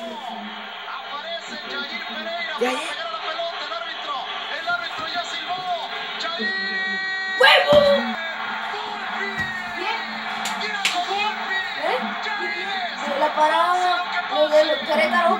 Aparece Jair Pereira para pegar a la pelota. El árbitro. El árbitro ya silbó. Jair. ¡Huevo! Tiago Volpi. ¿Eh? La paraba los del Querétaro.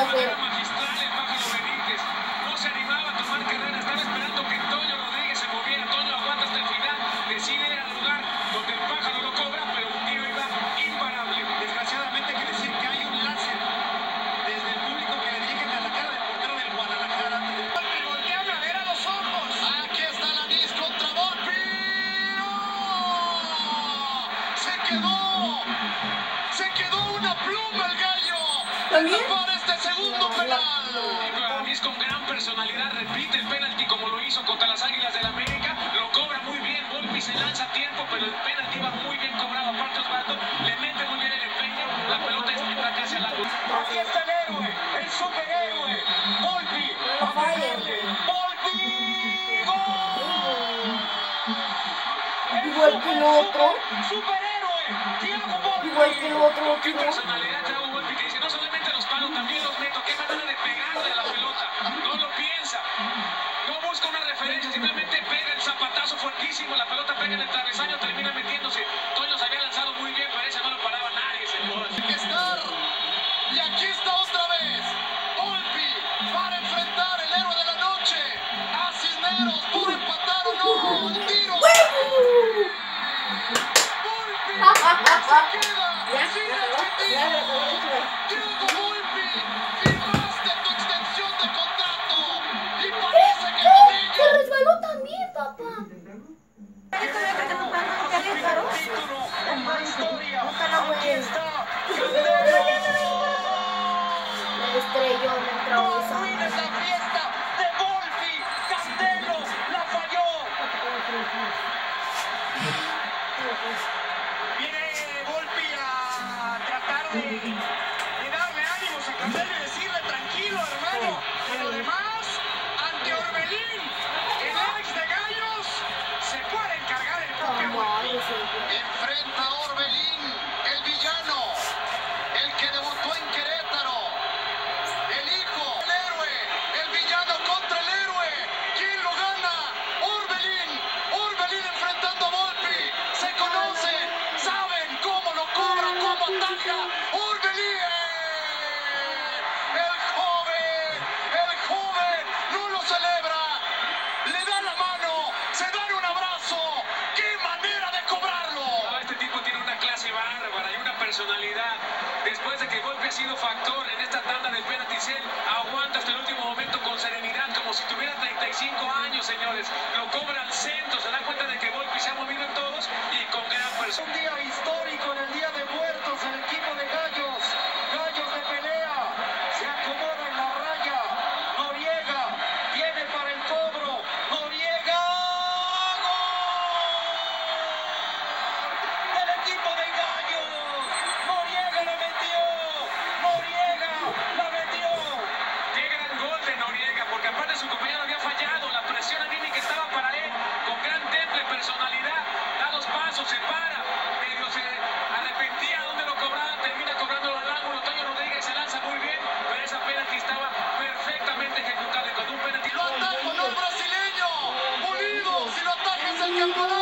Manera magistral el pájaro Benítez. No se animaba a tomar carrera. Estaba esperando que Toño Rodríguez se moviera. Toño aguanta hasta el final. Decide ir al lugar donde el pájaro lo cobra, pero un tío iba imparable. Desgraciadamente hay que decir que hay un láser desde el público que le dirigen a la cara del portero del Guadalajara. Volpi, volteame a ver a los ojos. Aquí está Lanís contra Volpi. ¡Oh! Se quedó. Se quedó una pluma el gallo. ¿También? Este segundo penal. Con gran personalidad repite el penalti como lo hizo contra las Águilas del América. Lo cobra muy bien. Volpi se lanza a tiempo, pero el penalti va muy bien cobrado. Aparte Osvaldo le mete muy bien el empeño. La pelota está casi al lado. Aquí está el héroe, el superhéroe. Volpi. Volpi. ¡Gol! Igual que el otro. Superhéroe, Thiago Volpi. Igual que el otro, Qué personalidad Thiago Volpi que dice, no solamente también los meto. Qué manera de pegarle a la pelota. No lo piensa. No busca una referencia, simplemente pega el zapatazo fuertísimo. La pelota pega en el travesaño, termina metiéndose. Toño se había lanzado muy bien, pero ese no lo paraba nadie, señor. que estar. Y aquí está otra vez. Volpi para enfrentar el héroe de la noche. A Cisneros por empatar o no. El tiro. Volpi. Se queda. Viene Volpi a tratar de, darle ánimos a Candelo y decirle tranquilo, hermano. personalidad. Después de que golpe ha sido factor en esta tanda del penaltis, él aguanta hasta el último momento con serenidad, como si tuviera 35 años, señores. Lo cobra al centro, se da cuenta de que golpe se ha movido en todos y con gran persona. Un día histórico en el Día de Muertos, el equipo de su compañero había fallado, la presión anímica estaba para él, con gran temple, personalidad, da dos pasos, se para, medio se arrepentía donde lo cobraba, termina cobrando al ángulo, Toño Rodríguez se lanza muy bien, pero esa penalti estaba perfectamente ejecutable con un penalti. ¡Lo ataca, no el brasileño! ¡Pulido! ¡Si lo ataca es el campeonato!